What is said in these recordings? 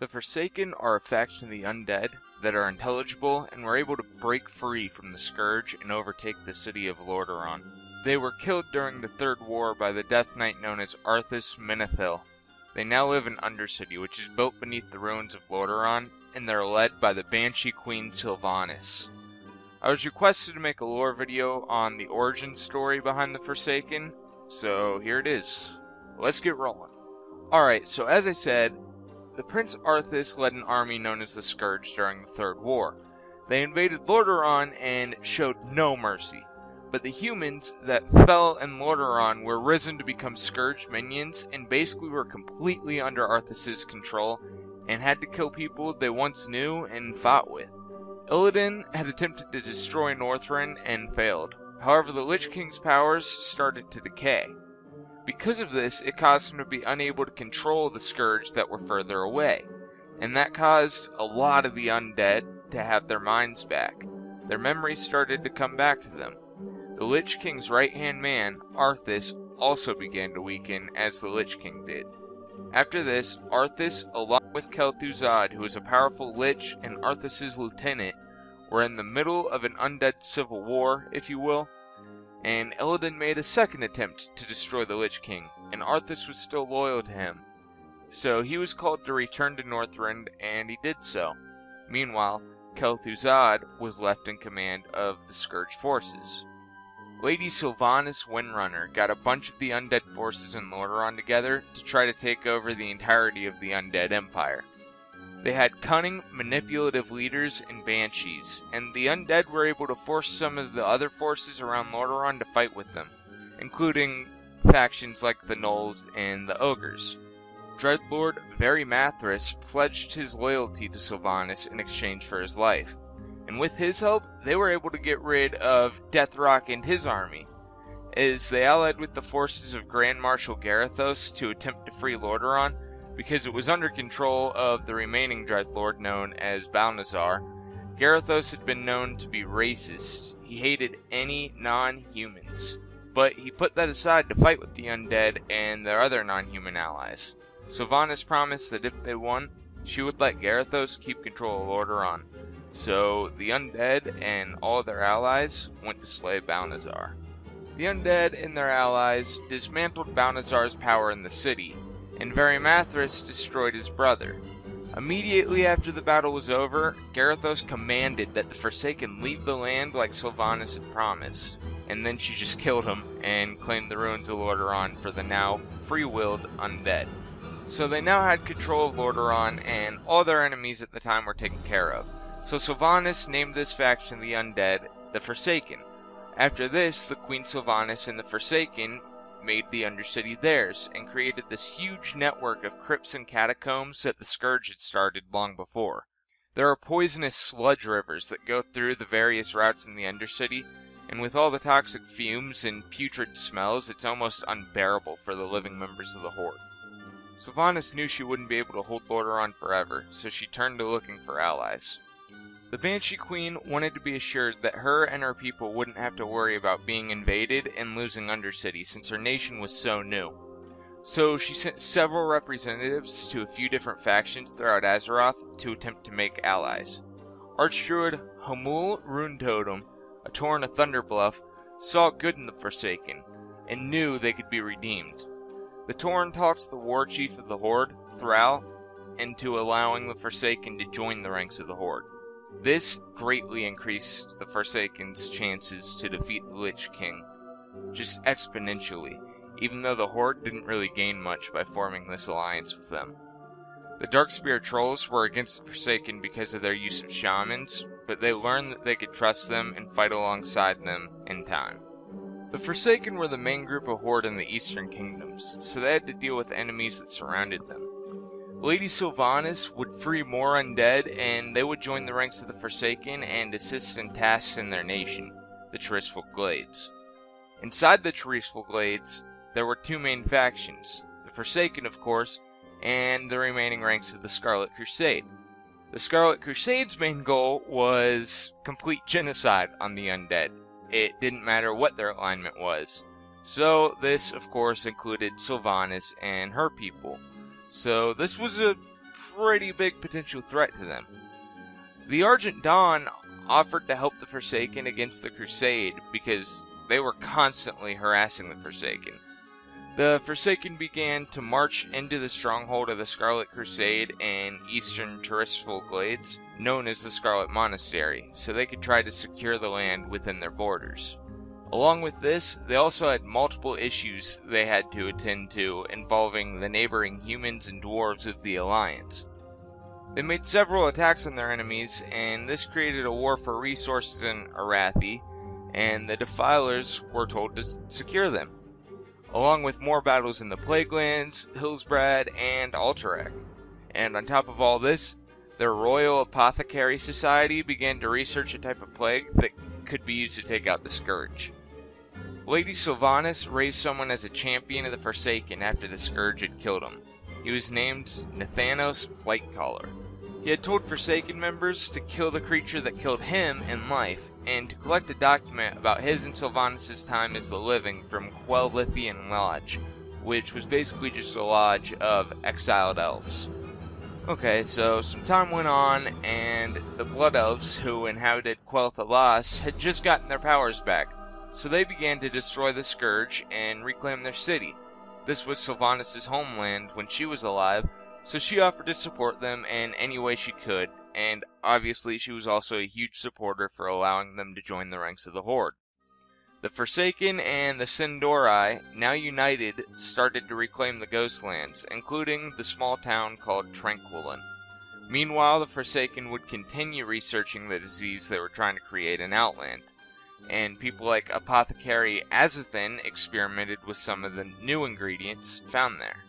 The Forsaken are a faction of the undead that are intelligible and were able to break free from the Scourge and overtake the city of Lordaeron. They were killed during the Third War by the Death Knight known as Arthas Menethil. They now live in Undercity, which is built beneath the ruins of Lordaeron, and they're led by the Banshee Queen Sylvanas. I was requested to make a lore video on the origin story behind the Forsaken, so here it is. Let's get rolling. Alright, so as I said, the Prince Arthas led an army known as the Scourge during the Third War. They invaded Lordaeron and showed no mercy. But the humans that fell in Lordaeron were risen to become Scourge minions and basically were completely under Arthas' control and had to kill people they once knew and fought with. Illidan had attempted to destroy Northrend and failed. However, the Lich King's powers started to decay. Because of this, it caused him to be unable to control the Scourge that were further away, and that caused a lot of the undead to have their minds back. Their memories started to come back to them. The Lich King's right hand man, Arthas, also began to weaken as the Lich King did. After this, Arthas, along with Kel'Thuzad, who was a powerful Lich and Arthas' lieutenant, were in the middle of an undead civil war, if you will and Illidan made a second attempt to destroy the Lich King, and Arthas was still loyal to him. So he was called to return to Northrend, and he did so. Meanwhile, Kel'Thuzad was left in command of the Scourge forces. Lady Sylvanas Windrunner got a bunch of the undead forces in Lordaeron together to try to take over the entirety of the undead empire. They had cunning, manipulative leaders and banshees, and the undead were able to force some of the other forces around Lordaeron to fight with them, including factions like the Gnolls and the Ogres. Dreadlord Varimathras pledged his loyalty to Sylvanas in exchange for his life, and with his help, they were able to get rid of Detheroc and his army, as they allied with the forces of Grand Marshal Garithos to attempt to free Lordaeron because it was under control of the remaining Dreadlord known as Balnazzar. Garithos had been known to be racist. He hated any non humans. But he put that aside to fight with the undead and their other non human allies. Sylvanas promised that if they won, she would let Garithos keep control of Lordaeron. So the undead and all their allies went to slay Balnazzar. The undead and their allies dismantled Balnazzar's power in the city and Varimathras destroyed his brother. Immediately after the battle was over, Garithos commanded that the Forsaken leave the land like Sylvanas had promised, and then she just killed him and claimed the ruins of Lordaeron for the now free-willed undead. So they now had control of Lordaeron, and all their enemies at the time were taken care of. So Sylvanas named this faction the Undead the Forsaken. After this, the Queen Sylvanas and the Forsaken made the Undercity theirs and created this huge network of crypts and catacombs that the Scourge had started long before. There are poisonous sludge rivers that go through the various routes in the Undercity, and with all the toxic fumes and putrid smells, it's almost unbearable for the living members of the Horde. Sylvanas knew she wouldn't be able to hold Lordaeron forever, so she turned to looking for allies. The Banshee Queen wanted to be assured that her and her people wouldn't have to worry about being invaded and losing Undercity since her nation was so new. So she sent several representatives to a few different factions throughout Azeroth to attempt to make allies. Archdruid Hamuul Runetotem, a Tauren of Thunder Bluff, saw good in the Forsaken and knew they could be redeemed. The Tauren talked the war chief of the Horde, Thrall, into allowing the Forsaken to join the ranks of the Horde. This greatly increased the Forsaken's chances to defeat the Lich King, just exponentially, even though the Horde didn't really gain much by forming this alliance with them. The Darkspear Trolls were against the Forsaken because of their use of shamans, but they learned that they could trust them and fight alongside them in time. The Forsaken were the main group of Horde in the Eastern Kingdoms, so they had to deal with enemies that surrounded them. Lady Sylvanas would free more undead, and they would join the ranks of the Forsaken and assist in tasks in their nation, the Tirisfal Glades. Inside the Tirisfal Glades, there were two main factions the Forsaken, of course, and the remaining ranks of the Scarlet Crusade. The Scarlet Crusade's main goal was complete genocide on the undead. It didn't matter what their alignment was. So, this, of course, included Sylvanas and her people. So this was a pretty big potential threat to them. The Argent Dawn offered to help the Forsaken against the Crusade because they were constantly harassing the Forsaken. The Forsaken began to march into the stronghold of the Scarlet Crusade in eastern Tirisfal Glades, known as the Scarlet Monastery, so they could try to secure the land within their borders. Along with this, they also had multiple issues they had to attend to involving the neighboring humans and dwarves of the Alliance. They made several attacks on their enemies, and this created a war for resources in Arathi, and the Defilers were told to secure them along with more battles in the Plaguelands, Hillsbrad, and Alterac. And on top of all this, the Royal Apothecary Society began to research a type of plague that could be used to take out the Scourge. Lady Sylvanas raised someone as a champion of the Forsaken after the Scourge had killed him. He was named Nathanos Blightcaller. He had told Forsaken members to kill the creature that killed him in life, and to collect a document about his and Sylvanas' time as the living from Quel'Lithien Lodge, which was basically just a lodge of exiled elves. Okay, so some time went on, and the Blood Elves who inhabited Quel'Thalas had just gotten their powers back, so they began to destroy the Scourge and reclaim their city. This was Sylvanas' homeland when she was alive, so she offered to support them in any way she could, and obviously she was also a huge supporter for allowing them to join the ranks of the Horde. The Forsaken and the Sin'dorei, now united, started to reclaim the Ghostlands, including the small town called Tranquillien. Meanwhile, the Forsaken would continue researching the disease they were trying to create in Outland, and people like Apothecary Azethen experimented with some of the new ingredients found there.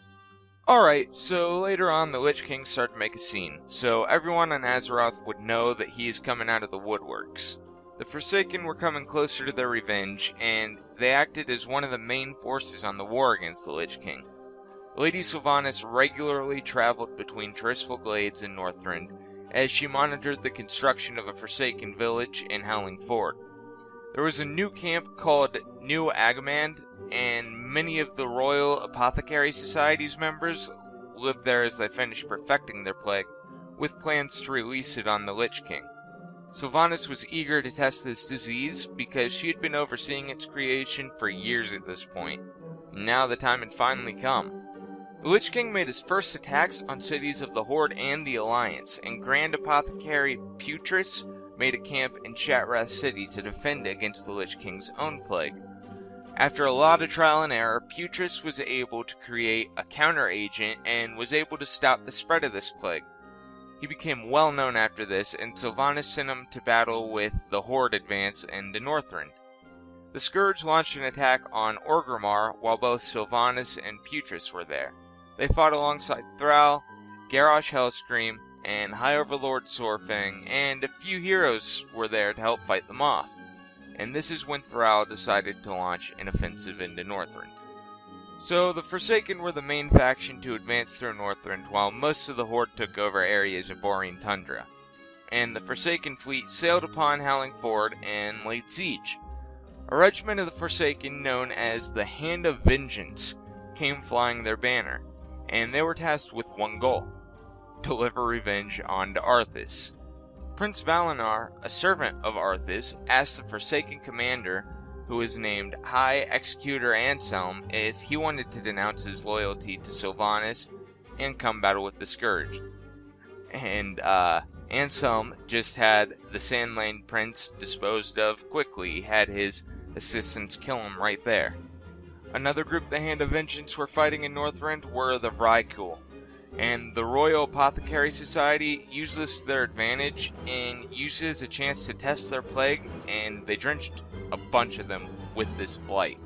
Alright, so later on the Lich King started to make a scene, so everyone on Azeroth would know that he is coming out of the woodworks. The Forsaken were coming closer to their revenge, and they acted as one of the main forces on the war against the Lich King. Lady Sylvanas regularly traveled between Tirisfal Glades and Northrend, as she monitored the construction of a Forsaken village in Howling Fjord. There was a new camp called New Agamand and many of the Royal Apothecary Society's members lived there as they finished perfecting their plague, with plans to release it on the Lich King. Sylvanas was eager to test this disease because she had been overseeing its creation for years at this point. Now the time had finally come. The Lich King made his first attacks on cities of the Horde and the Alliance, and Grand Apothecary Putress made a camp in Shattrath City to defend against the Lich King's own plague. After a lot of trial and error, Putress was able to create a counter agent and was able to stop the spread of this plague. He became well known after this, and Sylvanas sent him to battle with the Horde advance into Northrend. The Scourge launched an attack on Orgrimmar while both Sylvanas and Putress were there. They fought alongside Thrall, Garrosh Hellscream, and High Overlord Saurfang, and a few heroes were there to help fight them off and this is when Thrall decided to launch an offensive into Northrend. So the Forsaken were the main faction to advance through Northrend, while most of the Horde took over areas of Borean Tundra. And the Forsaken fleet sailed upon Howling Fjord and laid siege. A regiment of the Forsaken known as the Hand of Vengeance came flying their banner, and they were tasked with one goal deliver revenge on Arthas. Prince Valanar, a servant of Arthas, asked the Forsaken commander, who was named High Executor Anselm, if he wanted to denounce his loyalty to Sylvanas and come battle with the Scourge. And uh, Anselm just had the San'layn Prince disposed of quickly, he had his assistants kill him right there. Another group the Hand of Vengeance were fighting in Northrend were the Vrykul, and the Royal Apothecary Society used this to their advantage and used it as a chance to test their plague, and they drenched a bunch of them with this blight.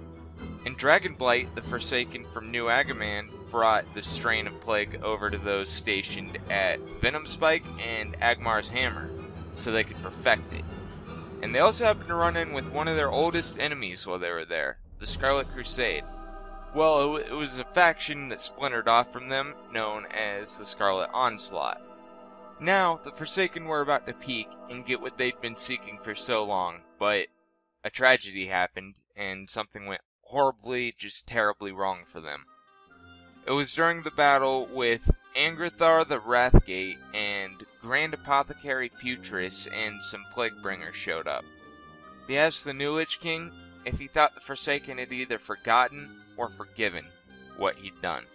In Dragonblight, the Forsaken from New Agamand brought the strain of plague over to those stationed at Venomspite and Agmar's Hammer, so they could perfect it. And they also happened to run in with one of their oldest enemies while they were there, the Scarlet Crusade. Well, it, was a faction that splintered off from them, known as the Scarlet Onslaught. Now, the Forsaken were about to peak and get what they'd been seeking for so long, but a tragedy happened, and something went horribly, just terribly wrong for them. It was during the battle with Angrathar the Wrathgate and Grand Apothecary Putress and some Plaguebringers showed up. They asked the new Lich King if he thought the Forsaken had either forgotten or forgiven what he'd done.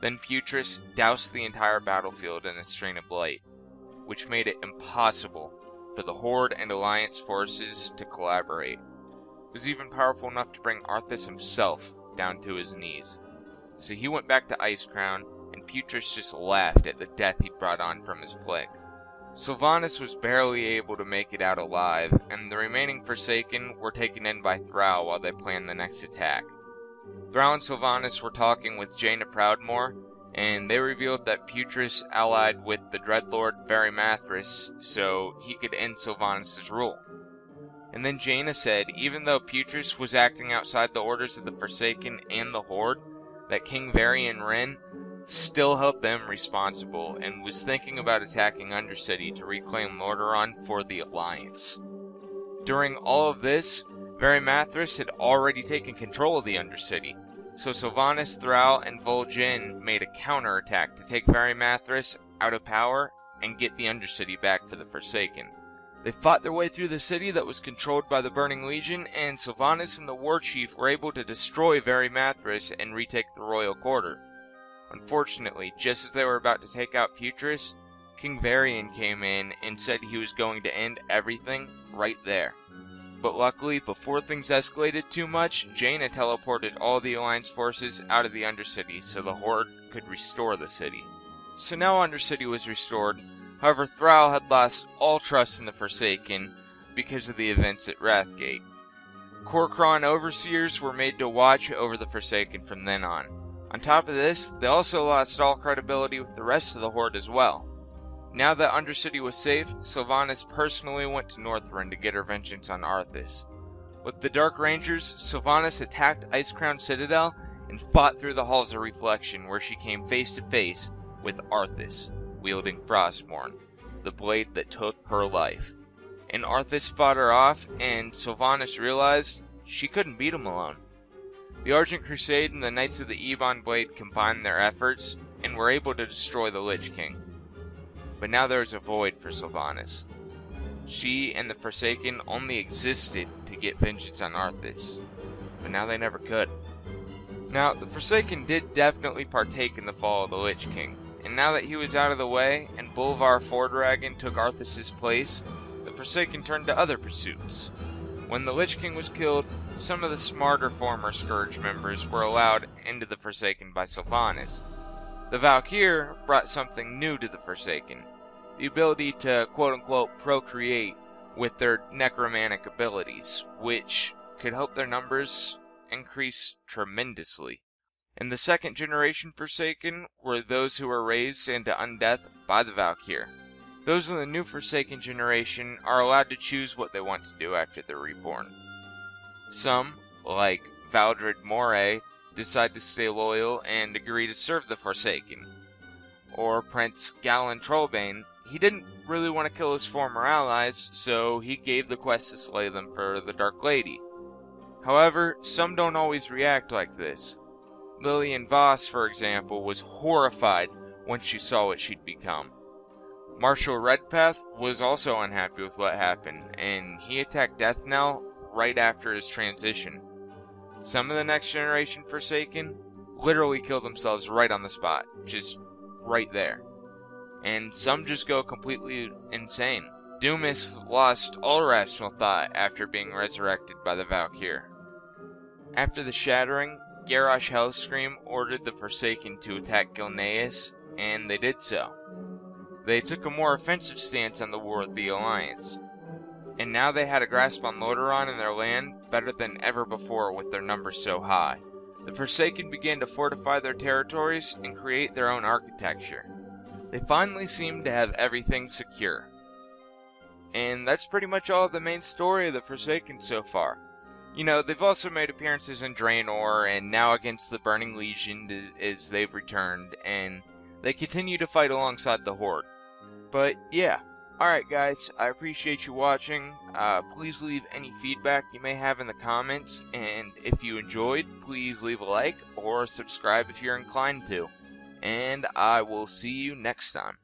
Then Putress doused the entire battlefield in a strain of light, which made it impossible for the Horde and Alliance forces to collaborate. It was even powerful enough to bring Arthas himself down to his knees. So he went back to Icecrown, and Putress just laughed at the death he brought on from his plague. Sylvanas was barely able to make it out alive, and the remaining Forsaken were taken in by Thrall while they planned the next attack. Thrall and Sylvanas were talking with Jaina Proudmoore, and they revealed that Putress allied with the Dreadlord Varimathras so he could end Sylvanas' rule. And then Jaina said, even though Putress was acting outside the orders of the Forsaken and the Horde, that King Varian Wrynn still held them responsible and was thinking about attacking Undercity to reclaim Lordaeron for the Alliance. During all of this, Varimathras had already taken control of the Undercity, so Sylvanas, Thrall, and Vol'jin made a counterattack to take Varimathras out of power and get the Undercity back for the Forsaken. They fought their way through the city that was controlled by the Burning Legion, and Sylvanas and the War Chief were able to destroy Varimathras and retake the royal quarter. Unfortunately, just as they were about to take out Putress, King Varian came in and said he was going to end everything right there. But luckily, before things escalated too much, Jaina teleported all the Alliance forces out of the Undercity so the Horde could restore the city. So now Undercity was restored, However, Thrall had lost all trust in the Forsaken because of the events at Wrathgate. Kor'kron overseers were made to watch over the Forsaken from then on. On top of this, they also lost all credibility with the rest of the Horde as well. Now that Undercity was safe, Sylvanas personally went to Northrend to get her vengeance on Arthas. With the Dark Rangers, Sylvanas attacked Icecrown Citadel and fought through the Halls of Reflection where she came face to face with Arthas wielding Frostmourne, the blade that took her life. And Arthas fought her off, and Sylvanas realized she couldn't beat him alone. The Argent Crusade and the Knights of the Ebon Blade combined their efforts and were able to destroy the Lich King. But now there is a void for Sylvanas. She and the Forsaken only existed to get vengeance on Arthas, but now they never could. Now, the Forsaken did definitely partake in the fall of the Lich King, and now that he was out of the way and Bolvar Fordragon took Arthas' place, the Forsaken turned to other pursuits. When the Lich King was killed, some of the smarter former Scourge members were allowed into the Forsaken by Sylvanas. The Val'kyr brought something new to the Forsaken the ability to quote unquote procreate with their necromantic abilities, which could help their numbers increase tremendously. And the second generation Forsaken were those who were raised into undeath by the Val'kyr. Those in the new Forsaken generation are allowed to choose what they want to do after they're reborn. Some, like Valdred Moray, decide to stay loyal and agree to serve the Forsaken. Or Prince Galen Trollbane, he didn't really want to kill his former allies, so he gave the quest to slay them for the Dark Lady. However, some don't always react like this. Lillian Voss, for example, was horrified when she saw what she'd become. Marshal Redpath was also unhappy with what happened, and he attacked Deathknell right after his transition. Some of the next generation Forsaken literally kill themselves right on the spot, just right there. And some just go completely insane. Dumas lost all rational thought after being resurrected by the Val'kyr. After the shattering, Garrosh Hellscream ordered the Forsaken to attack Gilneas, and they did so. They took a more offensive stance on the war with the Alliance, and now they had a grasp on Lordaeron and their land better than ever before with their numbers so high. The Forsaken began to fortify their territories and create their own architecture. They finally seemed to have everything secure. And that's pretty much all of the main story of the Forsaken so far. You know, they've also made appearances in Draenor and now against the Burning Legion as they've returned, and they continue to fight alongside the Horde. But yeah, alright guys, I appreciate you watching. Uh, please leave any feedback you may have in the comments, and if you enjoyed, please leave a like or subscribe if you're inclined to. and I will see you next time.